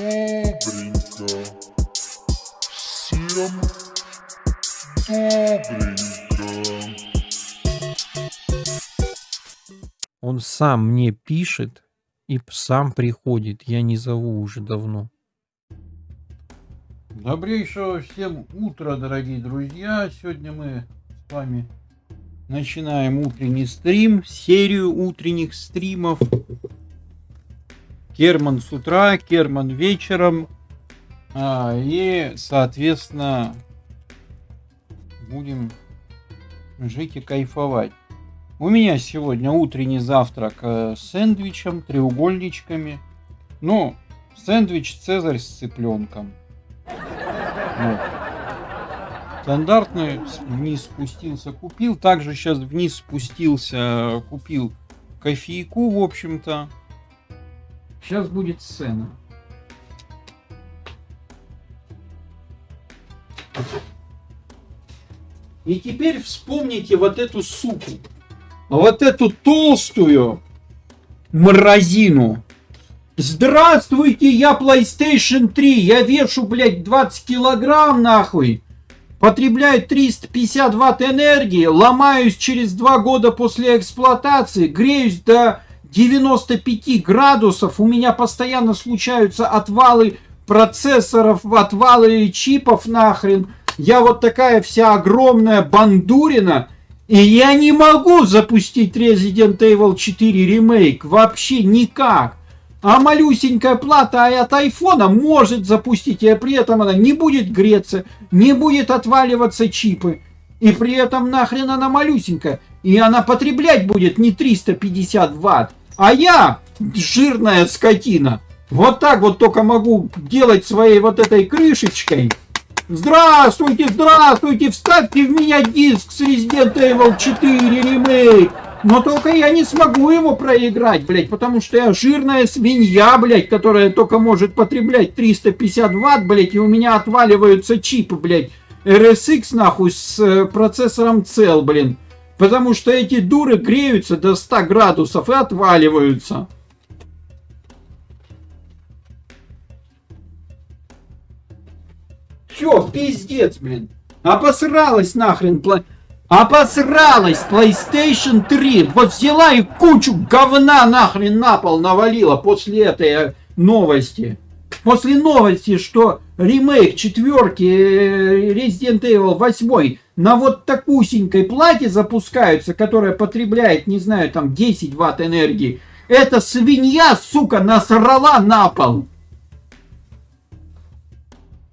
Добренько. Всем добренько. Он сам мне пишет и сам приходит. Я не зову уже давно. Добрейшего всем утра, дорогие друзья. Сегодня мы с вами начинаем утренний стрим, серию утренних стримов. Керман с утра, Керман вечером. А, и, соответственно, будем жить и кайфовать. У меня сегодня утренний завтрак э, с сэндвичем, треугольничками. Ну, сэндвич Цезарь с цыпленком. Вот. Стандартный вниз спустился, купил. Также сейчас вниз спустился, купил кофейку, в общем-то. Сейчас будет сцена. И теперь вспомните вот эту суку. Вот эту толстую мразину. Здравствуйте, я PlayStation 3. Я вешу, блядь, 20 килограмм, нахуй. Потребляю 350 ватт энергии. Ломаюсь через 2 года после эксплуатации. Греюсь до 95 градусов. У меня постоянно случаются отвалы процессоров, отвалы чипов нахрен. Я вот такая вся огромная бандурина. И я не могу запустить Resident Evil 4 ремейк. Вообще никак. А малюсенькая плата от айфона может запустить, и при этом она не будет греться, не будет отваливаться чипы. И при этом нахрен она малюсенькая. И она потреблять будет не 350 ватт. А я, жирная скотина, вот так вот только могу делать своей вот этой крышечкой. Здравствуйте, здравствуйте, вставьте в меня диск с Resident Evil 4 ремейк. Но только я не смогу его проиграть, блядь, потому что я жирная свинья, блядь, которая только может потреблять 350 ватт, блядь, и у меня отваливаются чипы, блядь, RSX, нахуй, с э, процессором цел, блин. Потому что эти дуры греются до 100 градусов и отваливаются. Все, пиздец, блин. Обосралась нахрен. Обосралась PlayStation 3. Вот взяла и кучу говна нахрен на пол навалила после этой новости. После новости, что ремейк четверки э, Resident Evil 8 на вот такусенькой плате запускаются, которая потребляет, не знаю, там 10 ватт энергии, эта свинья, сука, насрала на пол.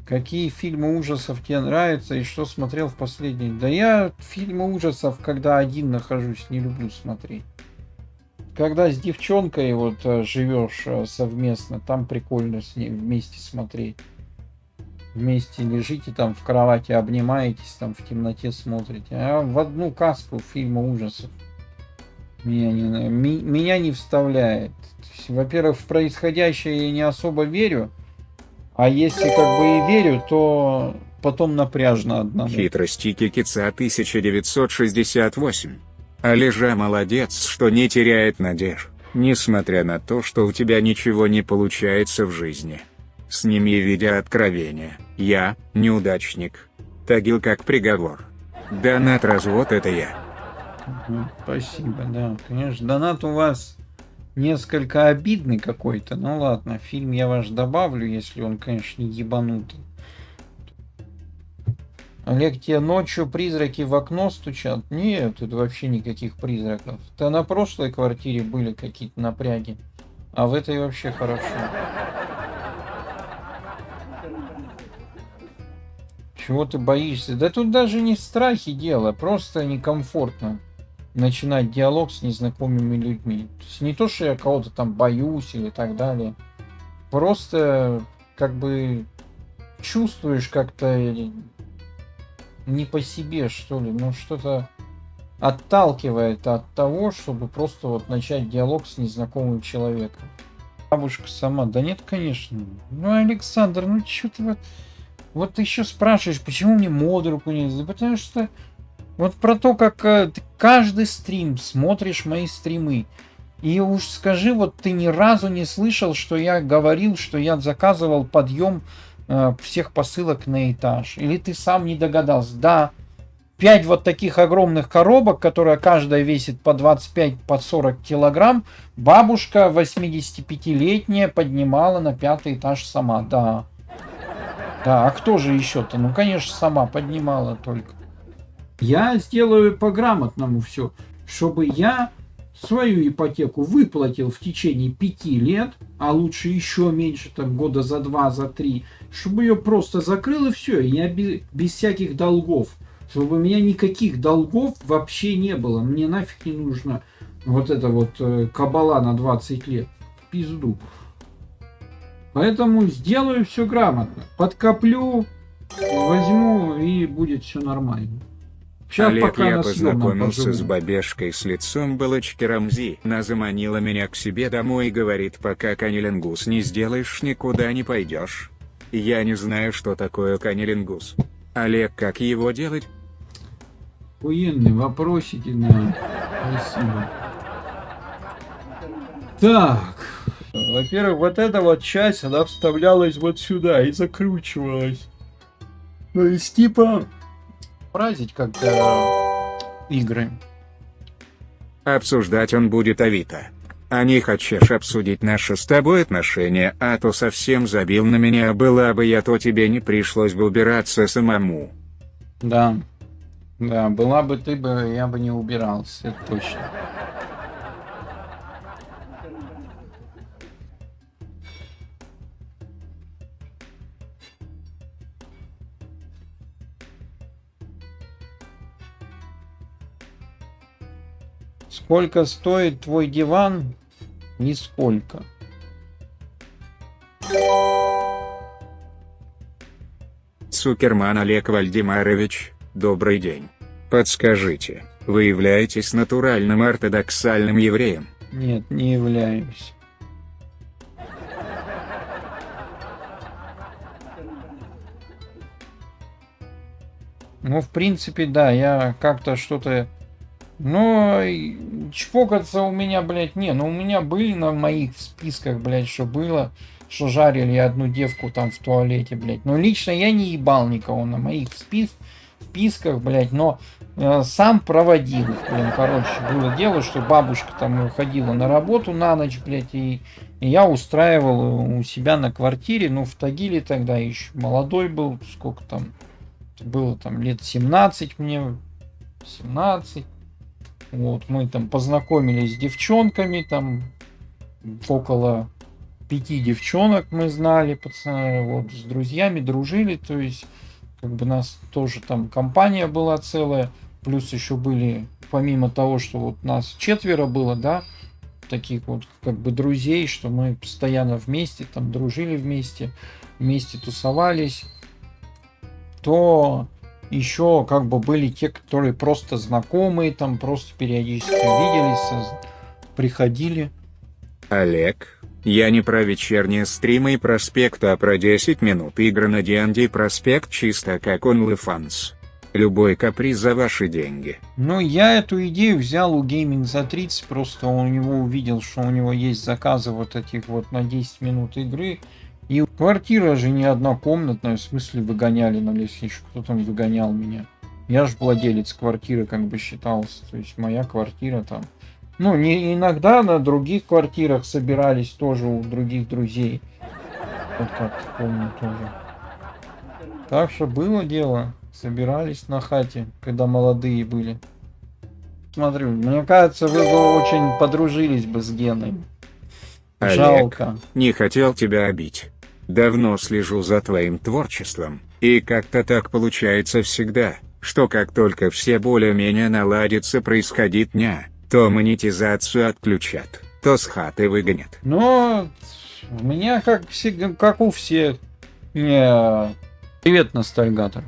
Какие фильмы ужасов тебе нравятся и что смотрел в последний? Да я фильмы ужасов, когда один нахожусь, не люблю смотреть. Когда с девчонкой вот э, живешь э, совместно, там прикольно с ней вместе смотреть вместе лежите там в кровати, обнимаетесь, там в темноте смотрите. А в одну каску фильма ужасов меня не, ми, меня не вставляет. Во-первых, в происходящее я не особо верю, а если как бы и верю, то потом напряжно одному. Хитрости Кикица 1968. Олежа молодец, что не теряет надежд, несмотря на то, что у тебя ничего не получается в жизни. Сними видео откровение. Я, неудачник. Тагил как приговор. Донат развод это я. Спасибо, да. Конечно, донат у вас несколько обидный какой-то. Ну ладно, фильм я ваш добавлю, если он, конечно, ебанутый. Олег, тебе ночью призраки в окно стучат? Нет, тут вообще никаких призраков. Это на прошлой квартире были какие-то напряги. А в этой вообще хорошо. Чего ты боишься? Да тут даже не в страхе дело, просто некомфортно начинать диалог с незнакомыми людьми. То есть не то, что я кого-то там боюсь или так далее. Просто как бы чувствуешь как-то не по себе, что ли. Ну, что-то отталкивает от того, чтобы просто вот начать диалог с незнакомым человеком. Бабушка сама, да нет, конечно. Ну, Александр, ну что ты вот... Вот ты еще спрашиваешь, почему мне мод руку не потому что вот про то, как э, ты каждый стрим смотришь мои стримы, И уж скажи, вот ты ни разу не слышал, что я говорил, что я заказывал подъем э, всех посылок на этаж. Или ты сам не догадался? Да, пять вот таких огромных коробок, которые каждая весит по 25, по 40 килограмм, бабушка 85-летняя поднимала на пятый этаж сама. Да. Да, а кто же еще-то? Ну, конечно, сама поднимала только. Я сделаю по-грамотному все, чтобы я свою ипотеку выплатил в течение пяти лет, а лучше еще меньше, там года за два, за три, чтобы ее просто закрыл и все, и я без, без всяких долгов, чтобы у меня никаких долгов вообще не было, мне нафиг не нужно вот это вот э, кабала на 20 лет, пизду. Поэтому сделаю все грамотно, подкоплю, возьму и будет все нормально. Сейчас Олег, пока я познакомился с бабешкой с лицом балочки Рамзи. Она заманила меня к себе домой и говорит, пока канилингус не сделаешь, никуда не пойдешь. Я не знаю, что такое канилингус. Олег, как его делать? Охуенный вопросики, да. Спасибо. Так. Во-первых, вот эта вот часть, она вставлялась вот сюда и закручивалась. То есть, типа, празднить как-то игры. Обсуждать он будет Авито. А не хочешь обсудить наши с тобой отношения, а то совсем забил на меня, была бы я, то тебе не пришлось бы убираться самому. Да. Да, была бы ты бы, я бы не убирался, точно. Сколько стоит твой диван? Нисколько. Цукерман Олег Вальдемарович, добрый день. Подскажите, вы являетесь натуральным ортодоксальным евреем? Нет, не являюсь. Ну, в принципе, да, я как-то что-то но чпокаться у меня, блядь, не. Ну, у меня были на моих списках, блядь, что было, что жарили одну девку там в туалете, блядь. Но лично я не ебал никого на моих спис списках, блядь, но э, сам проводил их, блин, короче, было дело, что бабушка там уходила на работу на ночь, блядь, и, и я устраивал у себя на квартире, ну, в Тагиле тогда еще молодой был, сколько там, было там лет 17 мне, 17, вот, мы там познакомились с девчонками, там около пяти девчонок мы знали, пацаны, вот, с друзьями дружили, то есть, как бы нас тоже там компания была целая, плюс еще были, помимо того, что вот нас четверо было, да, таких вот как бы друзей, что мы постоянно вместе там дружили вместе, вместе тусовались, то еще как бы были те, которые просто знакомые, там просто периодически виделись, приходили. Олег, я не про вечерние стримы и проспект, а про 10 минут игры на D&D проспект чисто как OnlyFans. Любой каприз за ваши деньги. Ну, я эту идею взял у Gaming за 30, просто у него увидел, что у него есть заказы вот этих вот на 10 минут игры. И квартира же не однокомнатная, в смысле выгоняли на лестничку, кто там выгонял меня. Я же владелец квартиры как бы считался, то есть моя квартира там. Ну, не иногда на других квартирах собирались тоже у других друзей. Вот как помню тоже. Так что было дело. Собирались на хате, когда молодые были. Смотрю, мне кажется, вы бы очень подружились бы с Геной. Олег, Жалко. Не хотел тебя обидеть. Давно слежу за твоим творчеством, и как-то так получается всегда, что как только все более-менее наладится происходит дня, то монетизацию отключат, то с хаты выгонят. Но у меня как, всегда, как у всех. Не... Привет, ностальгатор.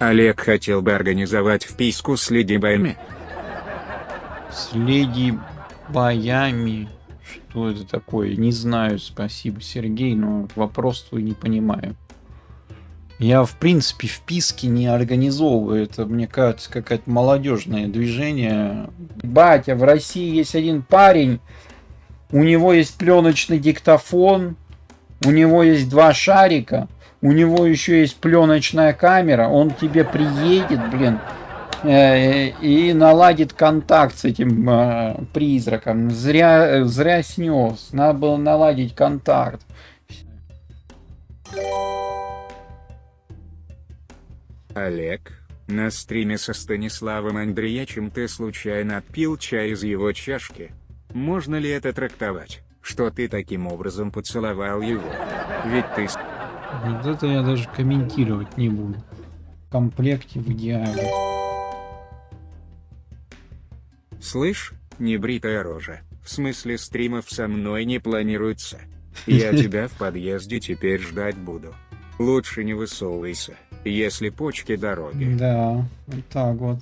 Олег хотел бы организовать вписку с Леди Байми. С леди боями. Что это такое? Не знаю, спасибо, Сергей, но вопрос твой не понимаю. Я, в принципе, вписки не организовываю. Это, мне кажется, какое-то молодежное движение. Батя, в России есть один парень, у него есть пленочный диктофон, у него есть два шарика, у него еще есть пленочная камера, он тебе приедет, блин, и наладит контакт с этим э, призраком. Зря, зря снес. Надо было наладить контакт. Олег, на стриме со Станиславом Андреевичем ты случайно отпил чай из его чашки? Можно ли это трактовать, что ты таким образом поцеловал его? Ведь ты... Вот это я даже комментировать не буду. В комплекте в идеале. Слышь, небритая рожа, в смысле стримов со мной не планируется. Я тебя в подъезде теперь ждать буду. Лучше не высовывайся, если почки дороги. Да, вот так вот.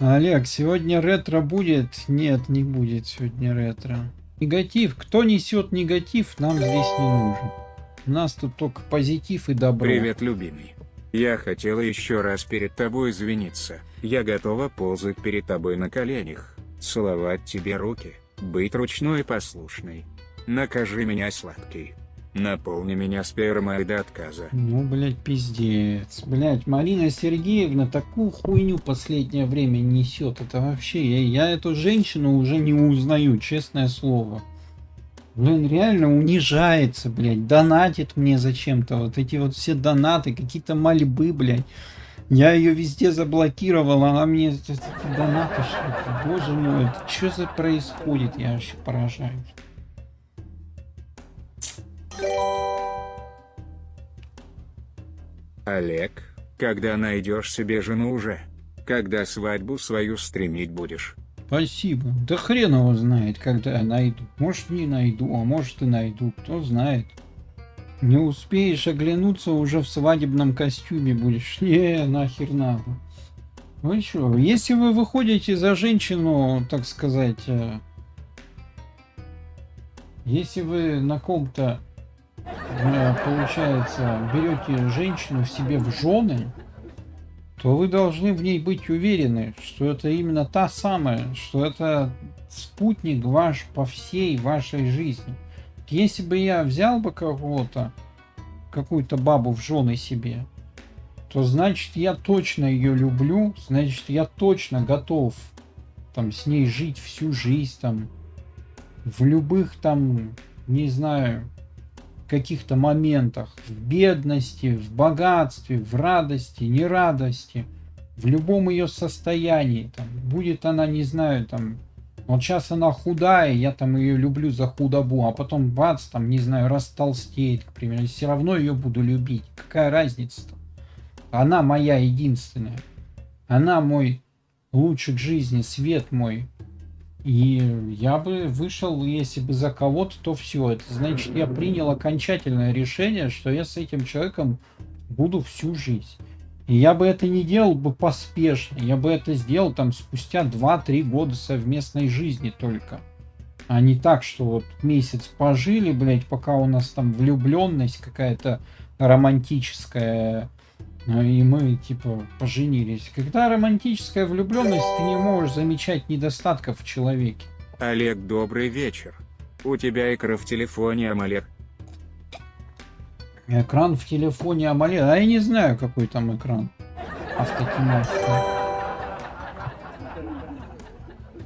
Олег, сегодня ретро будет? Нет, не будет сегодня ретро. Негатив. Кто несет негатив, нам здесь не нужен. У нас тут только позитив и добро. Привет, любимый. Я хотела еще раз перед тобой извиниться. Я готова ползать перед тобой на коленях, целовать тебе руки, быть ручной и послушной. Накажи меня, сладкий. Наполни меня спермой до отказа. Ну, блядь, пиздец. Блядь, Марина Сергеевна такую хуйню последнее время несет. Это вообще, я, я эту женщину уже не узнаю, честное слово. Блин, реально унижается, блядь, донатит мне зачем-то. Вот эти вот все донаты, какие-то мольбы, блядь. Я ее везде заблокировал, она мне донаты шлет. Боже мой, это что за происходит? Я вообще поражаюсь. Олег, когда найдешь себе жену уже? Когда свадьбу свою стремить будешь? Спасибо. Да хрен его знает, когда я найду. Может не найду, а может и найду, кто знает. Не успеешь оглянуться, уже в свадебном костюме будешь. Не, нахер надо. Ну что, если вы выходите за женщину, так сказать, э, если вы на ком-то Э, получается, берете женщину в себе в жены, то вы должны в ней быть уверены, что это именно та самая, что это спутник ваш по всей вашей жизни. Если бы я взял бы кого-то, какую-то бабу в жены себе, то значит я точно ее люблю, значит я точно готов там с ней жить всю жизнь там в любых там не знаю каких-то моментах, в бедности, в богатстве, в радости, нерадости, в любом ее состоянии, там, будет она, не знаю, там, вот сейчас она худая, я там ее люблю за худобу, а потом бац, там, не знаю, растолстеет, к примеру, все равно ее буду любить. Какая разница-то? Она моя единственная. Она мой лучший к жизни, свет мой, и я бы вышел, если бы за кого-то, то все. Это значит, я принял окончательное решение, что я с этим человеком буду всю жизнь. И я бы это не делал бы поспешно. Я бы это сделал там спустя 2-3 года совместной жизни только. А не так, что вот месяц пожили, блядь, пока у нас там влюбленность какая-то романтическая и мы, типа, поженились. Когда романтическая влюбленность, ты не можешь замечать недостатков в человеке. Олег, добрый вечер. У тебя экран в телефоне AMOLED. Экран в телефоне AMOLED? А я не знаю, какой там экран.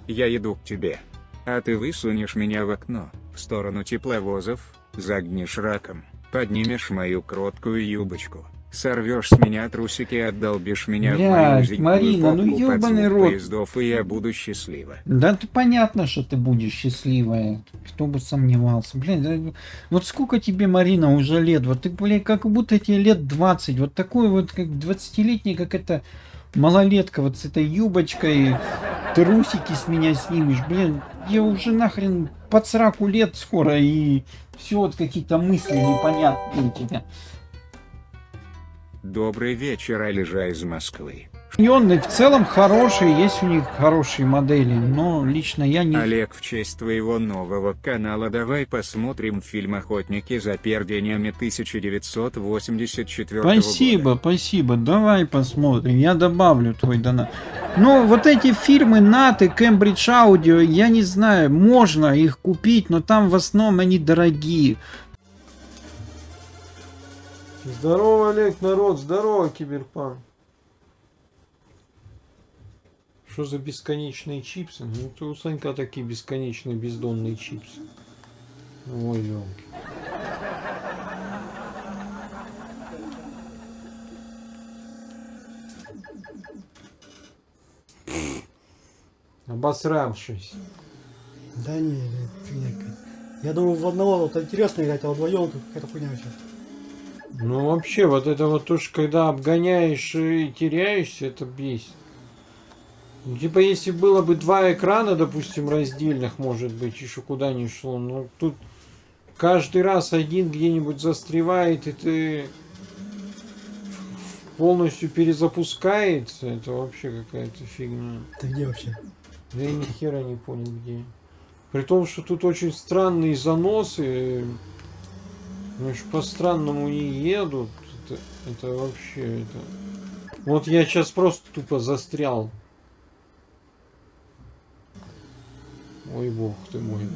Я иду к тебе. А ты высунешь меня в окно, в сторону тепловозов, загнешь раком, поднимешь мою кроткую юбочку Сорвешь с меня трусики и отдолбишь меня Блядь, в мою Марина, ну ёбаный рот. поездов, и я буду счастлива. Да ты понятно, что ты будешь счастливая. Кто бы сомневался. Блин, да, вот сколько тебе, Марина, уже лет? Вот ты, блин, как будто тебе лет 20. Вот такой вот, как 20-летний, как это малолетка вот с этой юбочкой, трусики с меня снимешь. Блин, я уже нахрен под сраку лет скоро, и все вот какие-то мысли непонятные у тебя. Добрый вечер, Алижа из Москвы. Юнны в целом хорошие, есть у них хорошие модели, но лично я не... Олег, в честь твоего нового канала давай посмотрим фильм «Охотники за пердениями» 1984 Спасибо, года. спасибо, давай посмотрим, я добавлю твой донат. Ну, вот эти фирмы НАТО, Cambridge Audio, я не знаю, можно их купить, но там в основном они дорогие. Здорово, Олег, народ, здорово, Киберпанк. Что за бесконечные чипсы? Ну, это у Санька такие бесконечные бездонные чипсы. Ой, ёлки. Обосравшись. Да не, фигня какая-то. Я думаю, в одного вот интересно играть, а вдвоем какая-то хуйня вообще. Ну вообще, вот это вот то, что когда обгоняешь и теряешься, это бесит. Ну, типа, если было бы два экрана, допустим, раздельных, может быть, еще куда ни шло, но тут каждый раз один где-нибудь застревает, и ты полностью перезапускается, это вообще какая-то фигня. Ты где вообще? Я ни хера не понял где. При том, что тут очень странные заносы, ну ж по странному не едут, это, это вообще это. Вот я сейчас просто тупо застрял. Ой, бог ты мой.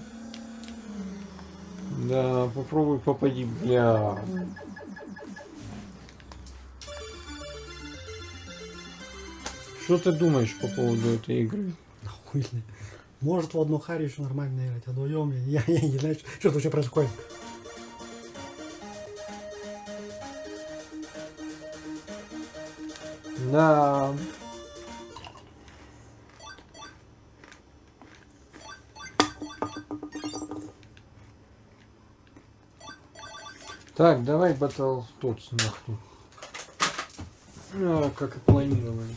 Да, попробуй попади, бля. Что ты думаешь по поводу этой игры? Нахуй. Может в одну харе еще нормально играть, а вдвоем я, я, не знаю, что тут вообще происходит. Да. Так, давай Battle Tots нахуй. А, как и планировали.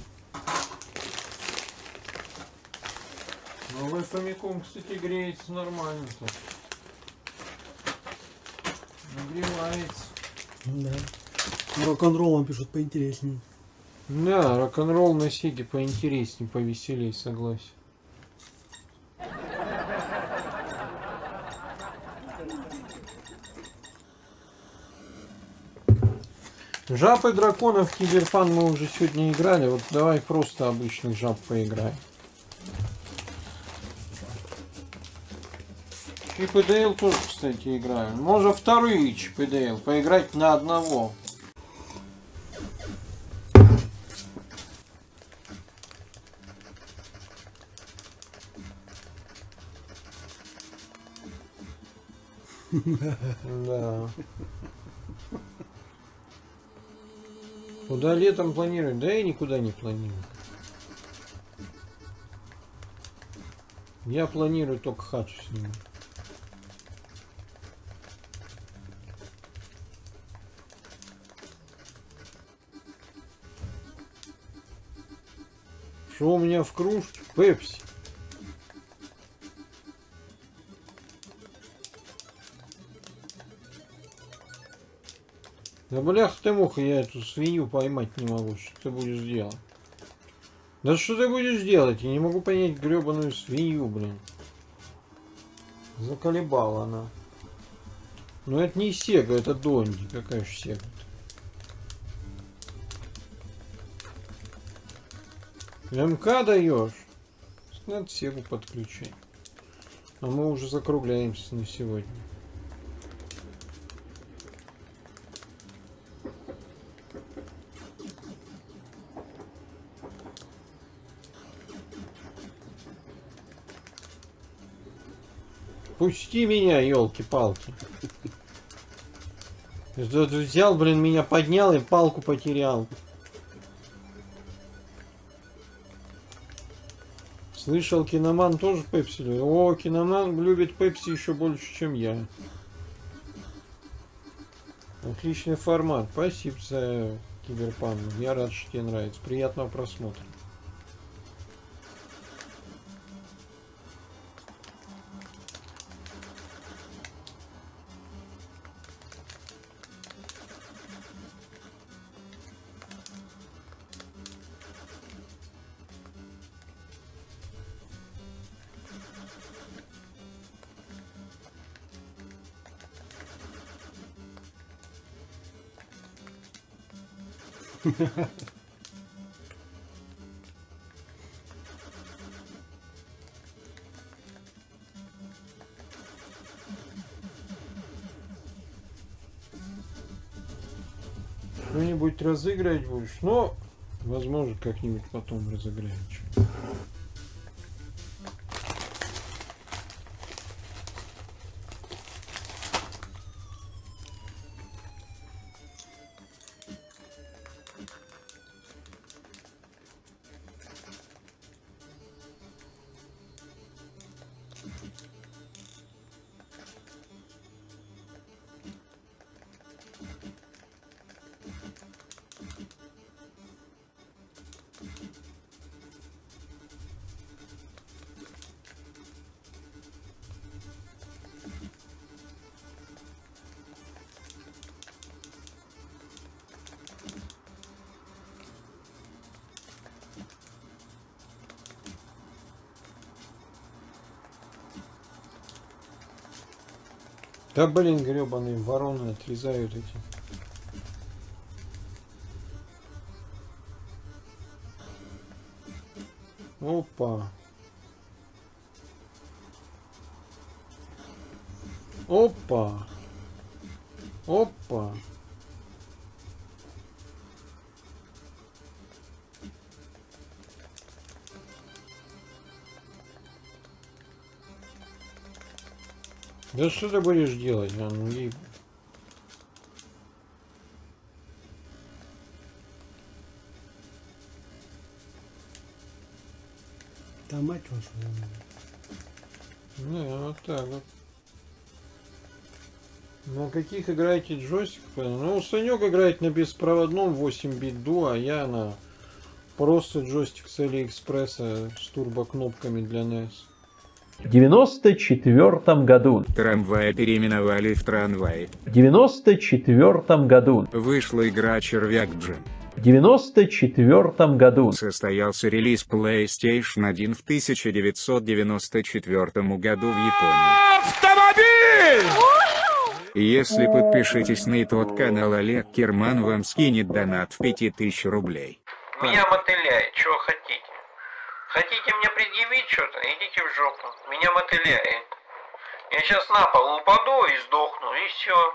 Новый Famicom, кстати, греется нормально-то. Нагревается. Да. Рок-н-роллом пишут поинтереснее. Да, рок-н-ролл на Сеге поинтереснее, повеселей, согласен. Жаб и драконов Киберпан мы уже сегодня играли. Вот давай просто обычных жаб поиграем. Чип и Дейл тоже, кстати, играем. Можно вторые Чип и Дейл поиграть на одного. Да. Куда летом планируем? Да я никуда не планирую. Я планирую только хату снимать. Что у меня в кружке? Пепси. Да блях ты муха, я эту свинью поймать не могу. Что ты будешь делать? Да что ты будешь делать? Я не могу понять гребаную свинью, блин. Заколебала она. Ну это не Сега, это Донди. Какая же Сега? МК даешь? Надо Сегу подключать. А мы уже закругляемся на сегодня. Пусти меня, елки-палки. Взял, блин, меня поднял и палку потерял. Слышал, киноман тоже пепси любит. О, киноман любит пепси еще больше, чем я. Отличный формат. Спасибо за киберпан. Я рад, что тебе нравится. Приятного просмотра. Что-нибудь разыграть будешь? Но, возможно, как-нибудь потом разыграем. чё. Да блин, гребаные вороны отрезают эти. Опа. Опа. Опа. Да что ты будешь делать? А, ну, ей- Да мать вашу. Не, вот так вот. На каких играете джойстик? Ну, Санек играет на беспроводном 8 бит ду, а я на просто джойстик с Алиэкспресса с турбокнопками для NES. В 94 году, Трамвай переименовали в трамвай. в 94 году, Вышла игра Червяк Джим. в 94 году, Состоялся релиз PlayStation 1 в 1994 году в Японии. Автомобиль! Если подпишитесь на тот канал, Олег Керман вам скинет донат в 5000 рублей. Меня мотыляет, чего хотите? Хотите мне предъявить что-то? Идите в жопу. Меня мотыляет. Я сейчас на пол упаду и сдохну, и все.